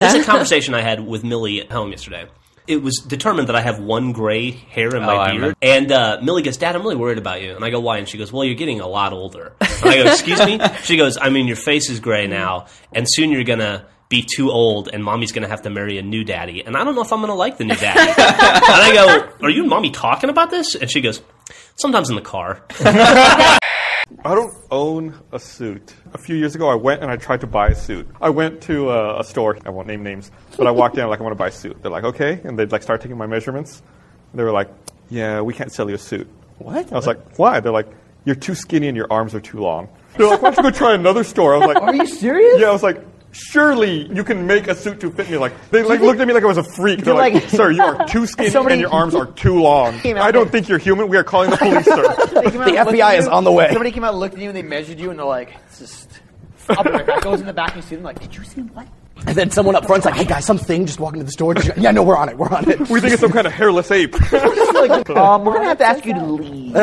This is a conversation I had with Millie at home yesterday. It was determined that I have one gray hair in Oh, my I beard. And uh, Millie goes, Dad, I'm really worried about you. And I go, Why? And she goes, Well, you're getting a lot older. And I go, Excuse me? She goes, I mean, your face is gray now, and soon you're going to be too old, and mommy's going to have to marry a new daddy. And I don't know if I'm going to like the new daddy. and I go, Are you and mommy talking about this? And she goes, Sometimes in the car. I don't own a suit. A few years ago, I went and I tried to buy a suit. I went to uh, a store. I won't name names, but I walked in like I want to buy a suit. They're like, okay, and they'd like start taking my measurements. They were like, yeah, we can't sell you a suit. What? I was like, why? They're like, you're too skinny and your arms are too long. They're like, why don't you go try another store? I was like, Are you serious? yeah. I was like. Surely you can make a suit to fit me. Like they like looked at me like I was a freak. They're like, like- "Sir, you are too skinny Somebody- and your arms are too long. I don't think you're human. We are calling the police, sir." They came out The and looked FBI at is you. on the way. Somebody came out, looked at you, and they measured you, and they're like, "It's just." I'll be right back. Goes in the back, and you see them like, "Did you see what?" And then someone up front's like, "Hey guys, something just walking into the store." yeah, no, we're on it. We're on it. we think it's some kind of hairless ape. um, we're gonna have to ask you to leave.